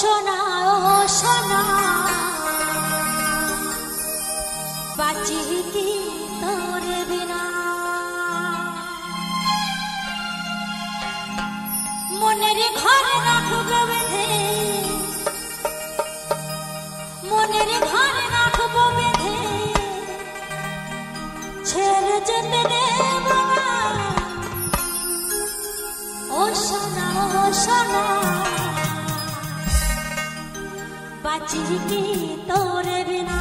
সোনা ও সোনা বাঁচি কি তোর বিনা? মনের ঘরে রাখব বেঁধে মনের ঘরে রাখব বেঁধে ছেড়ে যেতে দেব না। ও সোনা ও সোনা बाची के तोरे बिना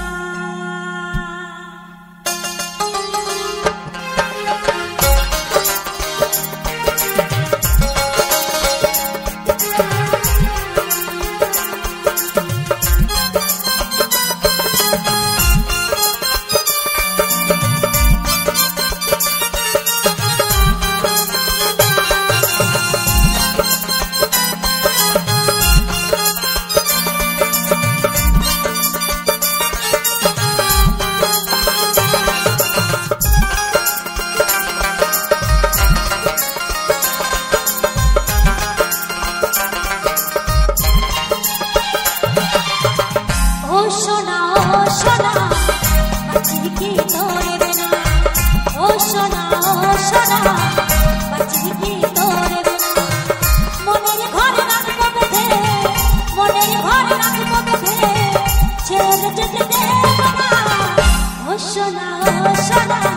Mashallah,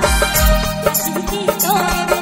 sedikit doa.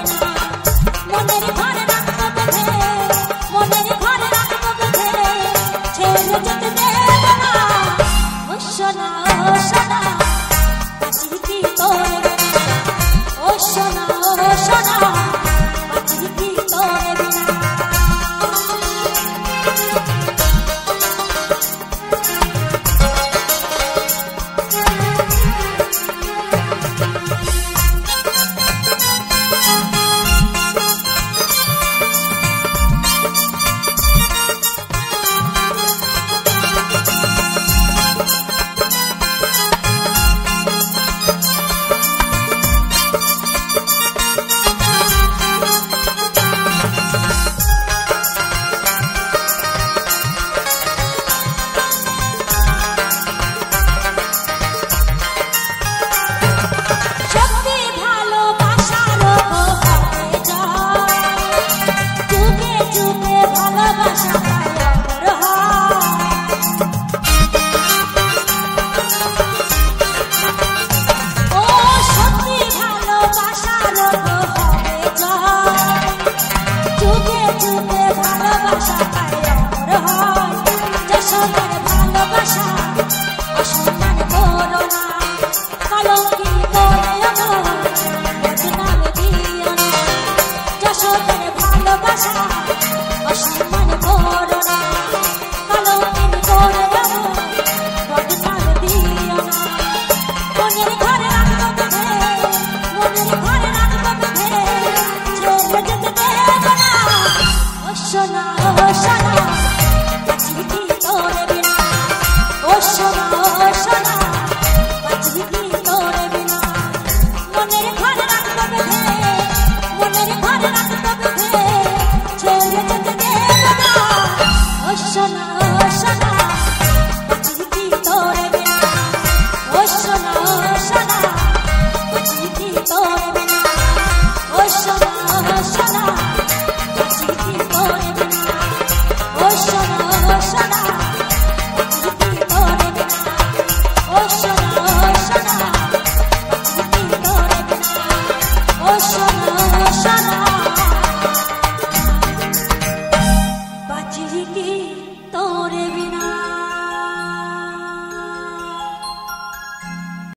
সোনা ও সোনা Oxum, Oxum shut up.